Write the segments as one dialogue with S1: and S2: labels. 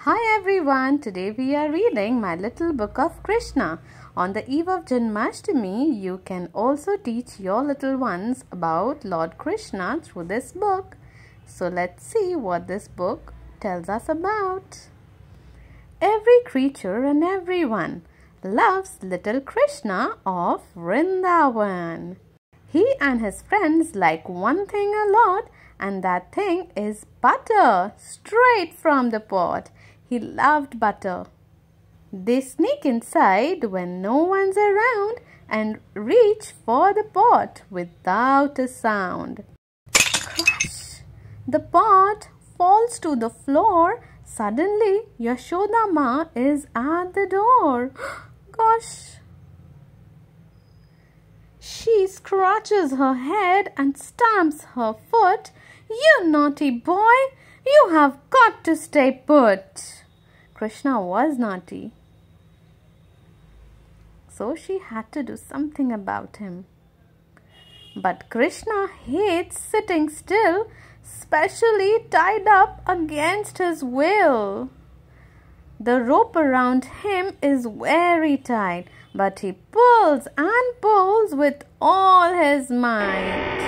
S1: Hi everyone, today we are reading my little book of Krishna. On the eve of Janmashtami, you can also teach your little ones about Lord Krishna through this book. So let's see what this book tells us about. Every creature and everyone loves little Krishna of Vrindavan. He and his friends like one thing a lot and that thing is butter straight from the pot. He loved butter. They sneak inside when no one's around and reach for the pot without a sound. Crash! The pot falls to the floor. Suddenly, Yashoda Ma is at the door. Gosh! She scratches her head and stamps her foot. You naughty boy! You have got to stay put. Krishna was naughty. So she had to do something about him. But Krishna hates sitting still, specially tied up against his will. The rope around him is very tight, but he pulls and pulls with all his might.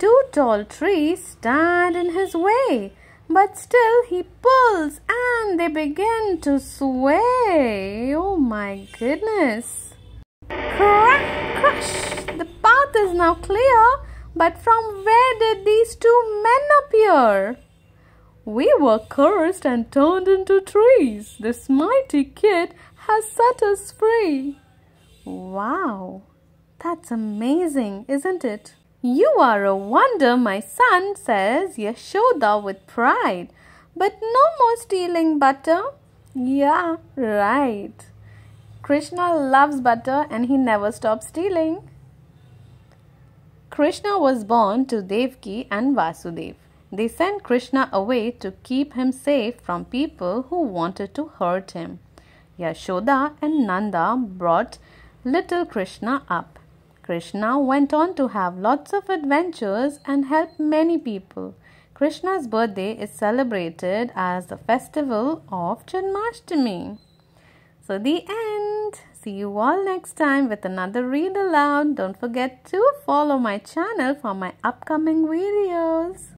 S1: Two tall trees stand in his way, but still he pulls and they begin to sway. Oh my goodness. Crack, crash! The path is now clear, but from where did these two men appear? We were cursed and turned into trees. This mighty kid has set us free. Wow, that's amazing, isn't it? You are a wonder, my son, says Yashoda with pride. But no more stealing butter. Yeah, right. Krishna loves butter and he never stops stealing. Krishna was born to Devki and Vasudev. They sent Krishna away to keep him safe from people who wanted to hurt him. Yashoda and Nanda brought little Krishna up. Krishna went on to have lots of adventures and help many people. Krishna's birthday is celebrated as the festival of Janmashtami. So, the end. See you all next time with another read aloud. Don't forget to follow my channel for my upcoming videos.